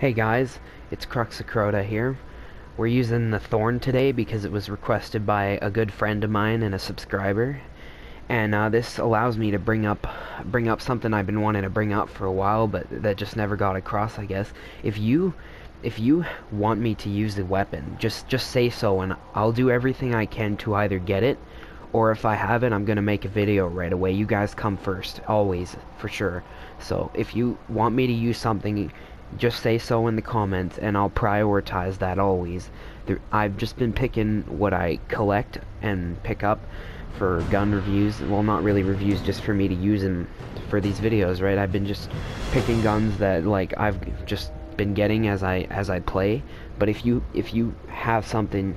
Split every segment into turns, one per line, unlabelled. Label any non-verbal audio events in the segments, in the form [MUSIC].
Hey guys, it's Cruxacrota here. We're using the Thorn today because it was requested by a good friend of mine and a subscriber. And uh, this allows me to bring up bring up something I've been wanting to bring up for a while, but that just never got across, I guess. If you if you want me to use the weapon, just just say so, and I'll do everything I can to either get it, or if I have it, I'm gonna make a video right away. You guys come first, always, for sure. So if you want me to use something just say so in the comments and I'll prioritize that always. There, I've just been picking what I collect and pick up for gun reviews. Well, not really reviews, just for me to use them for these videos, right? I've been just picking guns that like I've just been getting as I as I play. But if you if you have something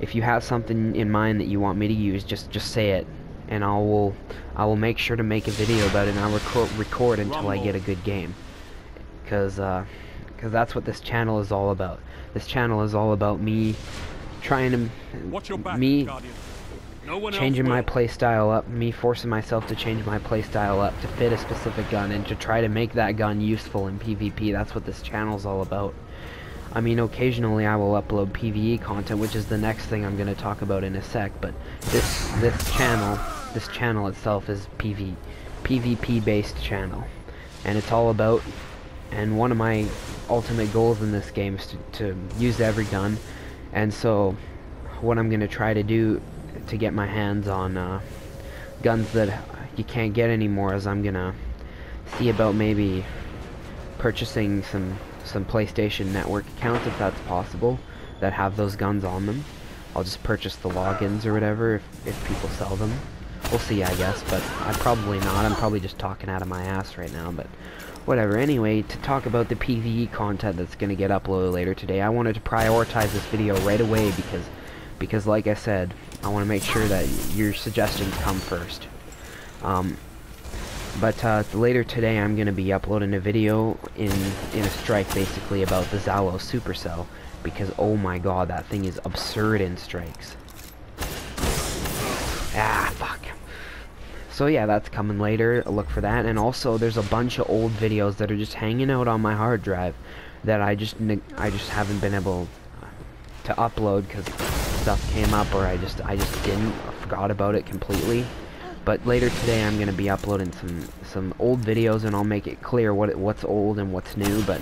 if you have something in mind that you want me to use, just just say it and I will I will make sure to make a video about it and I'll record record until I get a good game because uh, cause that's what this channel is all about. This channel is all about me trying to back, me no changing my playstyle up, me forcing myself to change my playstyle up to fit a specific gun and to try to make that gun useful in PvP. That's what this channel is all about. I mean, occasionally I will upload PvE content, which is the next thing I'm going to talk about in a sec, but this this channel, this channel itself is PV PvP based channel. And it's all about and one of my ultimate goals in this game is to, to use every gun. And so what I'm gonna try to do to get my hands on uh, guns that you can't get anymore is I'm gonna see about maybe purchasing some some PlayStation Network accounts if that's possible that have those guns on them. I'll just purchase the logins or whatever if, if people sell them. We'll see I guess but I probably not. I'm probably just talking out of my ass right now but whatever, anyway, to talk about the PvE content that's going to get uploaded later today, I wanted to prioritize this video right away because, because like I said, I want to make sure that your suggestions come first. Um, but uh, later today I'm going to be uploading a video in, in a strike basically about the Zhalo Supercell because oh my god, that thing is absurd in strikes. Ah. So yeah, that's coming later. Look for that. And also, there's a bunch of old videos that are just hanging out on my hard drive that I just I just haven't been able to upload because stuff came up or I just I just didn't or forgot about it completely. But later today, I'm gonna be uploading some some old videos and I'll make it clear what what's old and what's new. But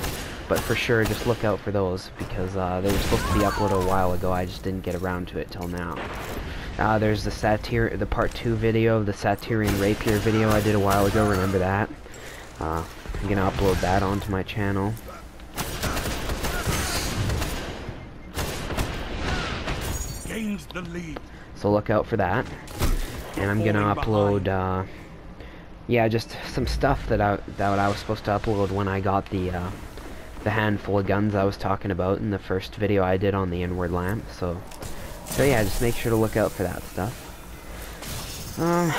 but for sure, just look out for those because uh, they were supposed to be uploaded a while ago. I just didn't get around to it till now. Uh, there's the satyr, the part two video, of the Saterienne Rapier video I did a while ago. Remember that? Uh, I'm gonna upload that onto my channel. Gains the lead. So look out for that. And I'm gonna upload, uh, yeah, just some stuff that I that I was supposed to upload when I got the uh, the handful of guns I was talking about in the first video I did on the inward lamp. So so yeah, just make sure to look out for that stuff. Um,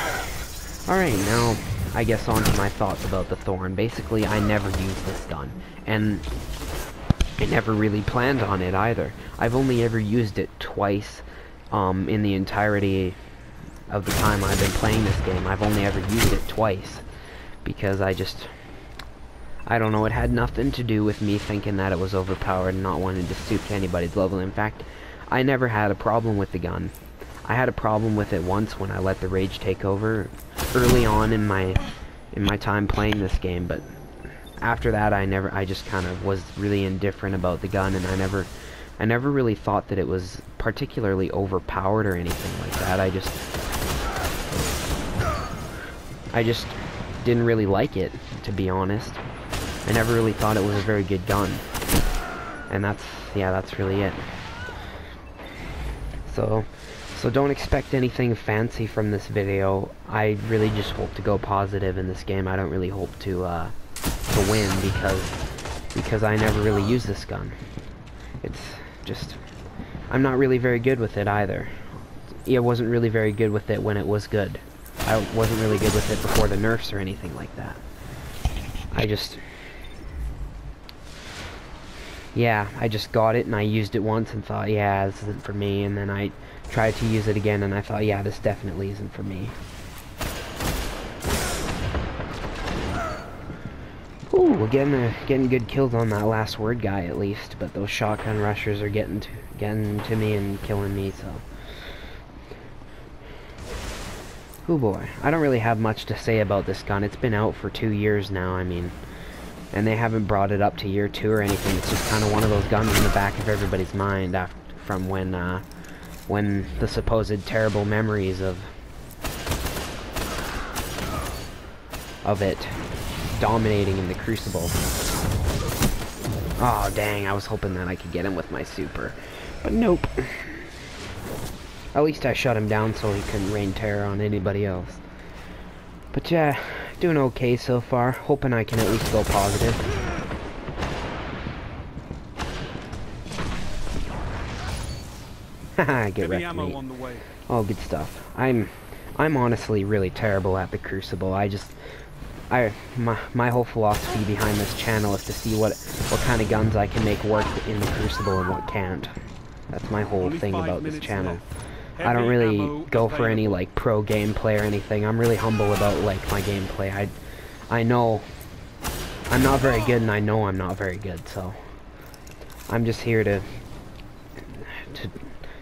alright, now I guess on to my thoughts about the Thorn. Basically, I never used this gun, and I never really planned on it either. I've only ever used it twice um, in the entirety of the time I've been playing this game. I've only ever used it twice because I just I don't know, it had nothing to do with me thinking that it was overpowered and not wanting to stoop to anybody's level. In fact, I never had a problem with the gun. I had a problem with it once when I let the rage take over early on in my in my time playing this game, but after that I never I just kind of was really indifferent about the gun and I never I never really thought that it was particularly overpowered or anything like that. I just I just didn't really like it, to be honest. I never really thought it was a very good gun. And that's, yeah, that's really it. So, so don't expect anything fancy from this video. I really just hope to go positive in this game. I don't really hope to, uh, to win because, because I never really use this gun. It's just, I'm not really very good with it either. I wasn't really very good with it when it was good. I wasn't really good with it before the nerfs or anything like that. I just... Yeah, I just got it and I used it once and thought, yeah, this isn't for me. And then I tried to use it again and I thought, yeah, this definitely isn't for me. Ooh, getting a, getting good kills on that last word guy at least, but those shotgun rushers are getting to, getting to me and killing me, so. Oh boy, I don't really have much to say about this gun. It's been out for two years now, I mean, and they haven't brought it up to year two or anything. It's just kind of one of those guns in the back of everybody's mind after, from when, uh, when the supposed terrible memories of of it dominating in the Crucible. Oh, dang, I was hoping that I could get him with my super. But nope. At least I shut him down so he couldn't rain terror on anybody else. But yeah, doing okay so far. Hoping I can at least go positive. Haha, [LAUGHS] get wrecked, mate. Oh, good stuff. I'm, I'm honestly really terrible at the Crucible. I just, I my my whole philosophy behind this channel is to see what what kind of guns I can make work in the Crucible and what can't. That's my whole thing about this channel. I don't really go for any like pro gameplay or anything. I'm really humble about like my gameplay. I I know I'm not very good and I know I'm not very good, so I'm just here to to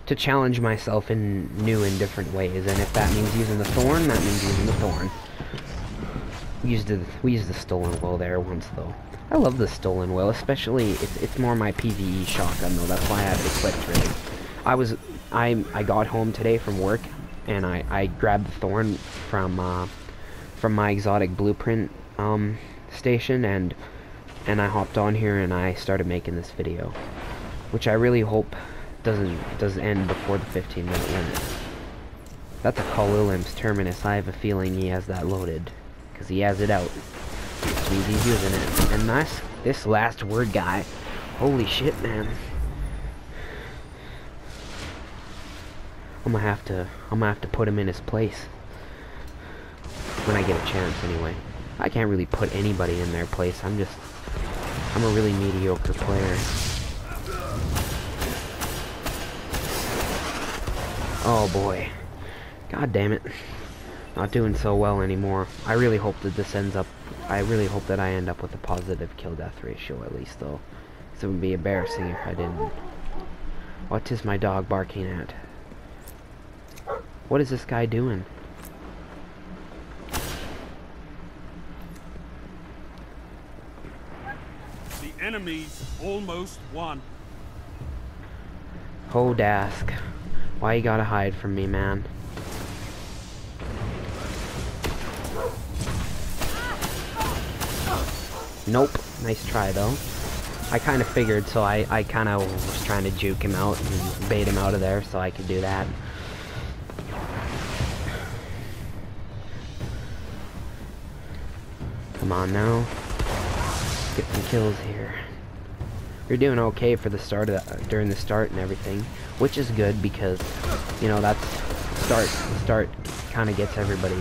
to challenge myself in new and different ways. And if that means using the thorn, that means using the thorn. We used the we used the stolen will there once though. I love the stolen will, especially it's it's more my PVE shotgun though. That's why I have it equipped really. I was I I got home today from work and I I grabbed the thorn from uh, from my exotic blueprint um, station and and I hopped on here and I started making this video, which I really hope doesn't doesn't end before the 15 minute limit. That's a Qullim's Terminus. I have a feeling he has that loaded because he has it out. He's using it. And nice, this last word guy, holy shit, man. I'm gonna have to, I'm gonna have to put him in his place. When I get a chance, anyway. I can't really put anybody in their place. I'm just, I'm a really mediocre player. Oh boy. God damn it not doing so well anymore. I really hope that this ends up, I really hope that I end up with a positive kill-death ratio at least though. It would be embarrassing if I didn't. What is my dog barking at? What is this guy doing?
The enemy's almost won.
Hodask. Why you gotta hide from me, man? Nope. Nice try, though. I kind of figured, so I, I kind of was trying to juke him out and bait him out of there so I could do that. Come on now. Get some kills here. You're doing okay for the start of the, during the start and everything, which is good because, you know, that's start. Start kind of gets everybody,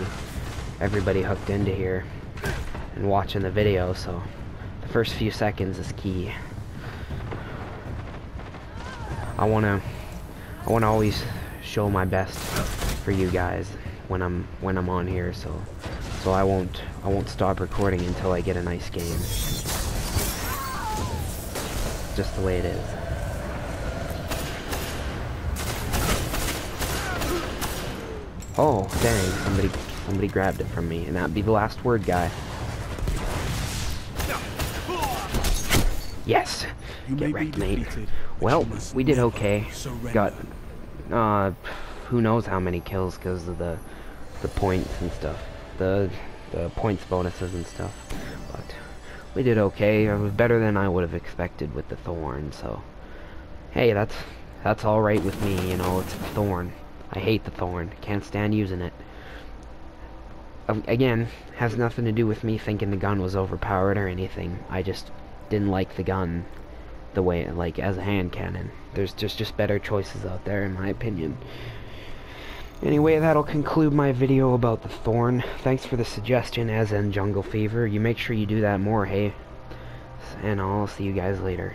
everybody hooked into here and watching the video, so the first few seconds is key. I wanna I wanna always show my best for you guys when I'm when I'm on here, so so I won't I won't stop recording until I get a nice game. Just the way it is. Oh, dang, somebody somebody grabbed it from me, and that'd be the last word, guy. Yes! You Get wrecked, mate. Well, we did okay. Got, uh, who knows how many kills because of the, the points and stuff. The, the points bonuses and stuff. But, we did okay. It was better than I would have expected with the Thorn, so... Hey, that's, that's alright with me, you know, it's the Thorn. I hate the Thorn. Can't stand using it. Um, again, has nothing to do with me thinking the gun was overpowered or anything. I just didn't like the gun the way like as a hand cannon. There's just just better choices out there in my opinion. Anyway, that'll conclude my video about the Thorn. Thanks for the suggestion, as in Jungle Fever. You make sure you do that more, hey? And I'll see you guys later.